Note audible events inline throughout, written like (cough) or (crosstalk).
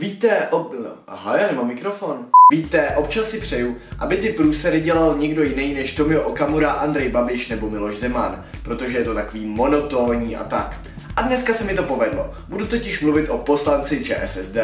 Víte, ob... aha, já nemám mikrofon. Víte, občas si přeju, aby ty průsery dělal někdo jiný než Tomio Okamura, Andrej Babiš nebo Miloš Zeman, protože je to takový monotónní a tak. A dneska se mi to povedlo. Budu totiž mluvit o poslanci ČSSD.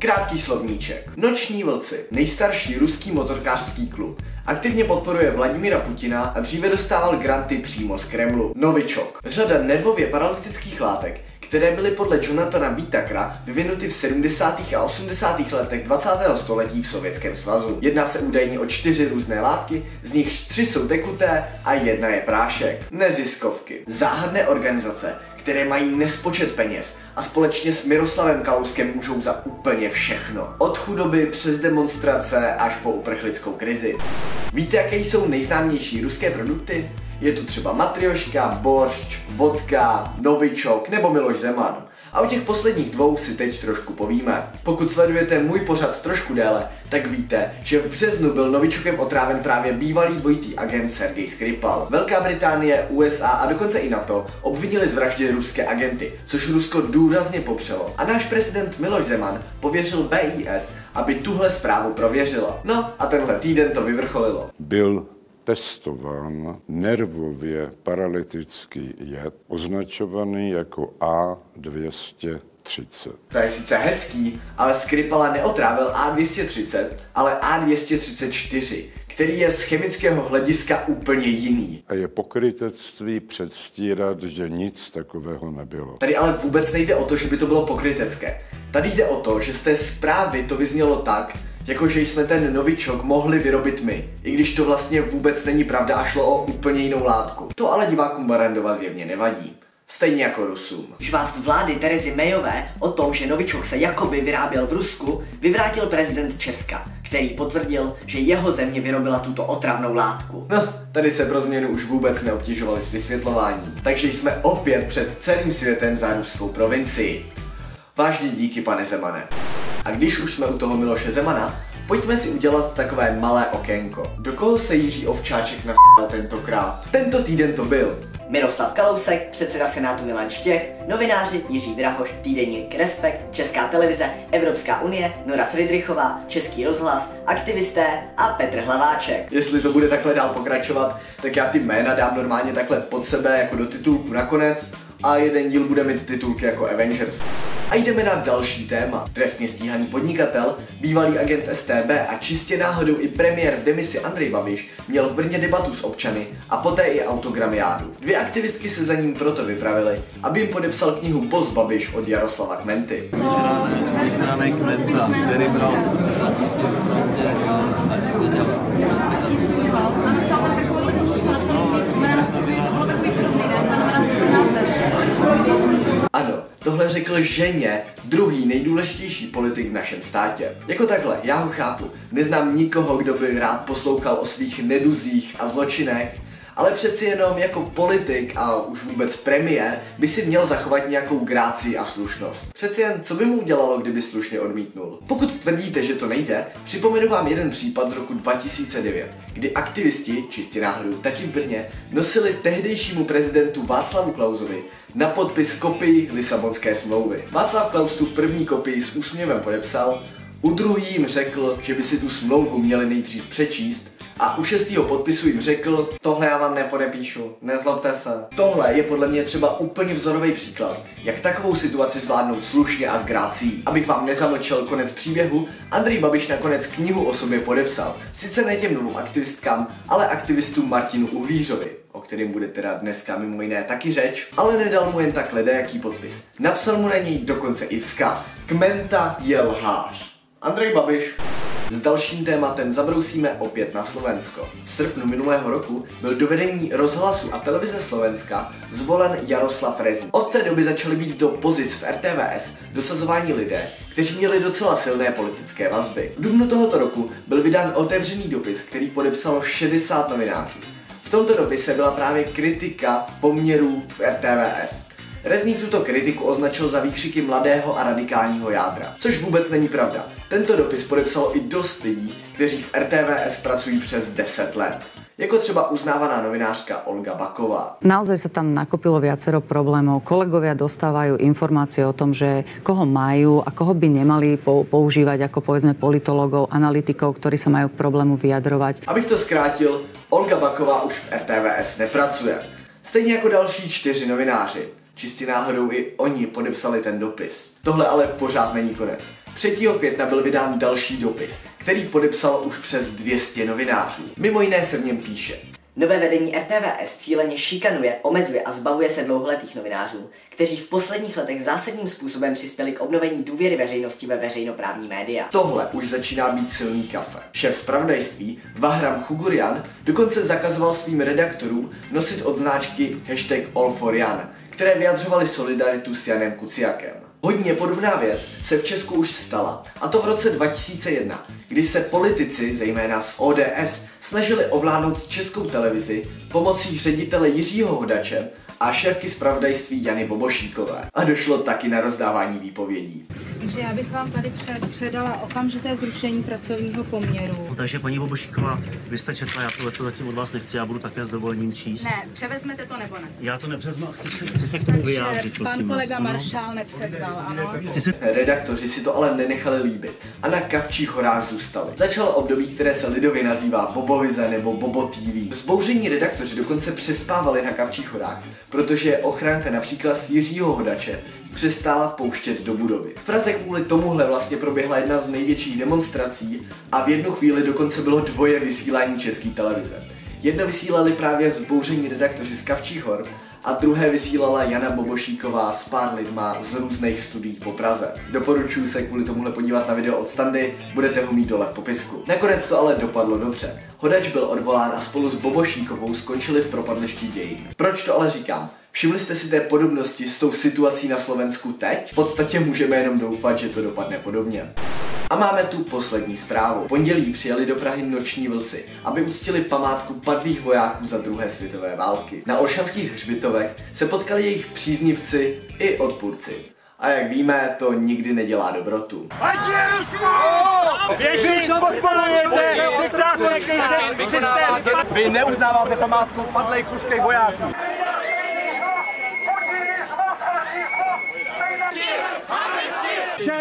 Krátký slovníček. Noční vlci, nejstarší ruský motorkářský klub, aktivně podporuje Vladimira Putina a dříve dostával granty přímo z Kremlu. Novičok. Řada nervově paralytických látek, které byly podle Jonathana Bitakra vyvinuty v 70. a 80. letech 20. století v Sovětském svazu. Jedná se údajně o čtyři různé látky, z nich tři jsou tekuté a jedna je prášek. Neziskovky. Záhadné organizace, které mají nespočet peněz a společně s Miroslavem Kalouskem můžou za úplně všechno. Od chudoby přes demonstrace až po uprchlickou krizi. Víte, jaké jsou nejznámější ruské produkty? Je to třeba matrioška, boršč, vodka, novičok nebo Miloš Zeman. A o těch posledních dvou si teď trošku povíme. Pokud sledujete můj pořad trošku déle, tak víte, že v březnu byl novičokem otráven právě bývalý dvojitý agent Sergej Skripal. Velká Británie, USA a dokonce i NATO obvinili z vraždy ruské agenty, což Rusko důrazně popřelo. A náš prezident Miloš Zeman pověřil BIS, aby tuhle zprávu prověřila. No a tenhle týden to vyvrcholilo. Byl testován nervově paralytický jed, označovaný jako A230. To je sice hezký, ale Skripala neotrávil A230, ale A234, který je z chemického hlediska úplně jiný. A je pokrytectví předstírat, že nic takového nebylo. Tady ale vůbec nejde o to, že by to bylo pokrytecké. Tady jde o to, že z té zprávy to vyznělo tak, jakože jsme ten novičok mohli vyrobit my, i když to vlastně vůbec není pravda a šlo o úplně jinou látku. To ale divákům Barandova zjevně nevadí. Stejně jako Rusům. Žvást vlády Terezy Mayové o tom, že novičok se jakoby vyráběl v Rusku, vyvrátil prezident Česka, který potvrdil, že jeho země vyrobila tuto otravnou látku. No, tady se pro změnu už vůbec neobtěžovali s vysvětlováním. Takže jsme opět před celým světem za ruskou provincii. Vážně díky, pane Zemane. A když už jsme u toho Miloše Zemana, pojďme si udělat takové malé okénko. Do koho se Jiří Ovčáček na tentokrát? Tento týden to byl. Miroslav Kalousek, předseda Senátu Milan Štěch, novináři Jiří Drahoš, týdeník Respekt, Česká televize, Evropská unie, Nora Friedrichová, Český rozhlas, aktivisté a Petr Hlaváček. Jestli to bude takhle dál pokračovat, tak já ty jména dám normálně takhle pod sebe jako do titulku nakonec a jeden díl bude mít titulky jako Avengers. A jdeme na další téma. Trestně stíhaný podnikatel, bývalý agent STB a čistě náhodou i premiér v demisi Andrej Babiš měl v Brně debatu s občany a poté i autogramiádu. Dvě aktivistky se za ním proto vypravily, aby jim podepsal knihu Post Babiš od Jaroslava Kmenty. který bral A napsal tam takovou knížku, napsal něco, co jmenuje to bylo takový podobný, ne? Pana nás znáte. Ano, tohle řekl ženě druhý nejdůležitější politik v našem státě. Jako takhle, já ho chápu. Neznám nikoho, kdo by rád poslouchal o svých neduzích a zločinech, ale přeci jenom jako politik a už vůbec premiér by si měl zachovat nějakou gráci a slušnost. Přeci jen, co by mu udělalo, kdyby slušně odmítnul? Pokud tvrdíte, že to nejde, připomenu vám jeden případ z roku 2009, kdy aktivisti, čistě náhodou taky v Brně, nosili tehdejšímu prezidentu Václavu Klausovi na podpis kopii Lisabonské smlouvy. Václav Klaus tu první kopii s úsměvem podepsal, u druhý jim řekl, že by si tu smlouvu měli nejdřív přečíst a u šestého podpisu jim řekl, tohle já vám nepodepíšu, nezlobte se. Tohle je podle mě třeba úplně vzorový příklad, jak takovou situaci zvládnout slušně a s grácí. Abych vám nezamlčel konec příběhu, Andrej Babiš nakonec knihu o sobě podepsal. Sice ne těm dvou aktivistkám, ale aktivistům Martinu Uhlířovi o kterým bude teda dneska mimo jiné taky řeč, ale nedal mu jen tak jaký podpis. Napsal mu na něj dokonce i vzkaz. Kmenta je lhář. Andrej Babiš s dalším tématem zabrousíme opět na Slovensko. V srpnu minulého roku byl do vedení rozhlasu a televize Slovenska zvolen Jaroslav Rezí. Od té doby začaly být do pozic v RTVS dosazování lidé, kteří měli docela silné politické vazby. V dubnu tohoto roku byl vydán otevřený dopis, který podepsalo 60 novinářů. V tomto dopise byla právě kritika poměrů v RTVS. Rezník tuto kritiku označil za výkřiky mladého a radikálního jádra, což vůbec není pravda. Tento dopis podepsalo i dost lidí, kteří v RTVS pracují přes 10 let. jako třeba uznávaná novinářka Olga Baková. Naozaj sa tam nakopilo viacero problémov. Kolegovia dostávajú informácie o tom, že koho majú a koho by nemali používať ako povedzme politologov, analytikov, ktorí sa majú problému vyjadrovať. Abych to zkrátil, Olga Baková už v RTVS nepracuje. Stejně jako další čtyři novináři. Čistě náhodou i oni podepsali ten dopis. Tohle ale pořád není konec. 3. května byl vydán další dopis, který podepsal už přes 200 novinářů. Mimo jiné se v něm píše. Nové vedení RTVS cíleně šikanuje, omezuje a zbavuje se dlouholetých novinářů, kteří v posledních letech zásadním způsobem přispěli k obnovení důvěry veřejnosti ve veřejnoprávní média. Tohle už začíná být silný kafe. Šéf zpravodajství Vahram Chugurian dokonce zakazoval svým redaktorům nosit odznáčky hashtag All for Jan, které vyjadřovaly solidaritu s Janem Kuciakem. Hodně podobná věc se v Česku už stala, a to v roce 2001, kdy se politici, zejména z ODS, snažili ovládnout českou televizi pomocí ředitele Jiřího Hodače a šéfky zpravodajství Jany Bobošíkové. A došlo taky na rozdávání výpovědí. Takže já bych vám tady před, předala okamžité zrušení pracovního poměru. No, takže paní Bobošíková, vy jste četla, já to to zatím od vás nechci, já budu také s dovolením číst. Ne, převezmete to nebo ne? Já to nepřezmu chci, chci se k tomu vyjádřit. Pan prosím kolega vás, Maršál nepřevzal, ano. Chci se... Redaktoři si to ale nenechali líbit a na kavčích horách zůstali. Začalo období, které se lidově nazývá Bobovize nebo Bobo TV. Zbouření redaktoři dokonce přespávali na kavčích horách, protože ochránka například z Jiřího Hodače přestála pouštět do budovy. V Praze kvůli tomuhle vlastně proběhla jedna z největších demonstrací a v jednu chvíli dokonce bylo dvoje vysílání české televize. Jedno vysílali právě zbouření redaktoři z Kavčích hor a druhé vysílala Jana Bobošíková s pár lidma z různých studií po Praze. Doporučuji se kvůli tomuhle podívat na video od Standy, budete ho mít dole v popisku. Nakonec to ale dopadlo dobře. Hodač byl odvolán a spolu s Bobošíkovou skončili v propadlišti dějin. Proč to ale říkám? Všimli jste si té podobnosti s tou situací na Slovensku teď? V podstatě můžeme jenom doufat, že to dopadne podobně. A máme tu poslední zprávu. V pondělí přijeli do Prahy noční vlci, aby uctili památku padlých vojáků za druhé světové války. Na Olšanských hřbitovech se potkali jejich příznivci i odpůrci. A jak víme, to nikdy nedělá dobrotu. Ať je Rusko! Běží podporujete diktátorský systém! Vy neuznáváte památku padlých ruských vojáků.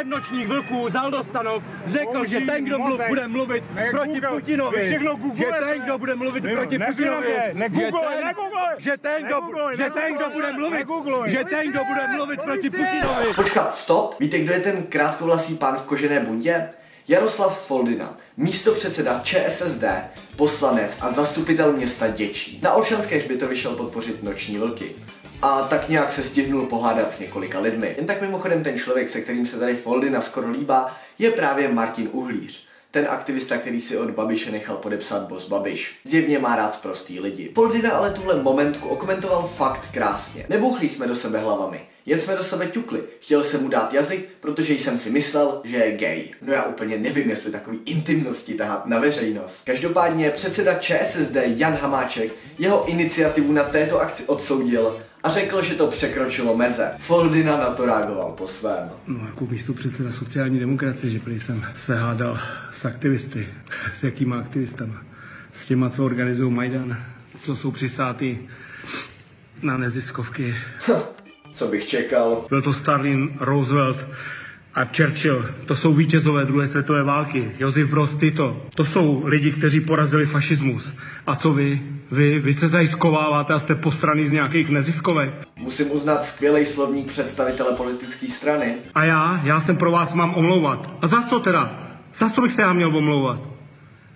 Šéf nočních vlků Zaldostanov řekl, že ten, kdo mluv, bude mluvit proti Putinovi, že ten, kdo bude mluvit proti Putinovi, že ten, kdo, že ten, kdo bude mluvit, že ten, kdo bude mluvit proti Putinovi. Počkat, stop! Víte, kdo je ten krátkovlasý pán v kožené bundě? Jaroslav Foldina, místo předseda ČSSD, poslanec a zastupitel města Děčí. Na Olšanské hřbitově šel podpořit noční vlky a tak nějak se stihnul pohádat s několika lidmi. Jen tak mimochodem ten člověk, se kterým se tady Foldina skoro líbá, je právě Martin Uhlíř. Ten aktivista, který si od Babiše nechal podepsat Boss Babiš. Zjevně má rád prostý lidi. Foldina ale tuhle momentku okomentoval fakt krásně. Nebouchli jsme do sebe hlavami. Jen jsme do sebe ťukli. Chtěl jsem mu dát jazyk, protože jsem si myslel, že je gay. No já úplně nevím, jestli takový intimnosti tahat na veřejnost. Každopádně předseda ČSSD Jan Hamáček jeho iniciativu na této akci odsoudil a řekl, že to překročilo meze. Foldina na to reagoval po svém. No, jako místo předseda sociální demokracie, že prý jsem se hádal s aktivisty. (laughs) S jakýma aktivistama? S těma, co organizují Majdan, co jsou přisátý na neziskovky. Co bych čekal? Byl to Stalin, Roosevelt, a Churchill, to jsou vítězové druhé světové války. Josef Broz Tito, to jsou lidi, kteří porazili fašismus. A co vy? Vy, vy se tady skováváte a jste posraný z nějakých neziskovek. Musím uznat skvělý slovník představitele politické strany. A já? Já jsem pro vás mám omlouvat. A za co teda? Za co bych se já měl omlouvat?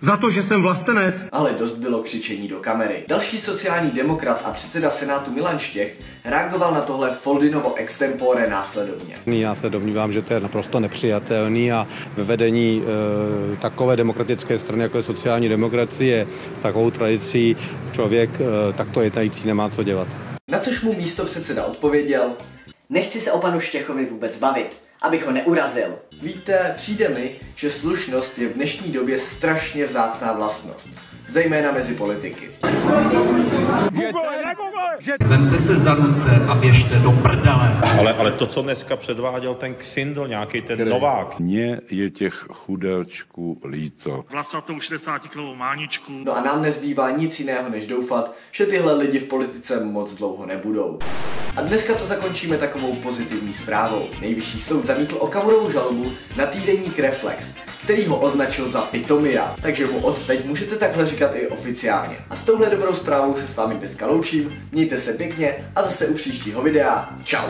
Za to, že jsem vlastenec? Ale dost bylo křičení do kamery. Další sociální demokrat a předseda Senátu Milan Štěch reagoval na tohle Foldinovo extempore následovně. Já se domnívám, že to je naprosto nepřijatelný a ve vedení e, takové demokratické strany, jako je sociální demokracie, s takovou tradicí člověk e, takto jednající nemá co dělat. Na což mu místo předseda odpověděl, Nechci se o panu Štěchovi vůbec bavit, abych ho neurazil. Víte, přijde mi, že slušnost je v dnešní době strašně vzácná vlastnost. Zejména mezi politiky. Google, negoogle! Vemte se za ruce a běžte do prdele. Ale, ale to, co dneska předváděl ten Ksindl, nějaký ten Novák. Mně je těch chudelčků líto. Vlasatou 60 kilovou máničku. No a nám nezbývá nic jiného, než doufat, že tyhle lidi v politice moc dlouho nebudou. A dneska to zakončíme takovou pozitivní zprávou. Nejvyšší soud zamítl Okamurovou žalobu na týdenník Reflex, který ho označil za pitomia, takže mu od teď můžete takhle říkat i oficiálně. A s touhle dobrou zprávou se s vámi dneska loučím, mějte se pěkně a zase u příštího videa. Čau!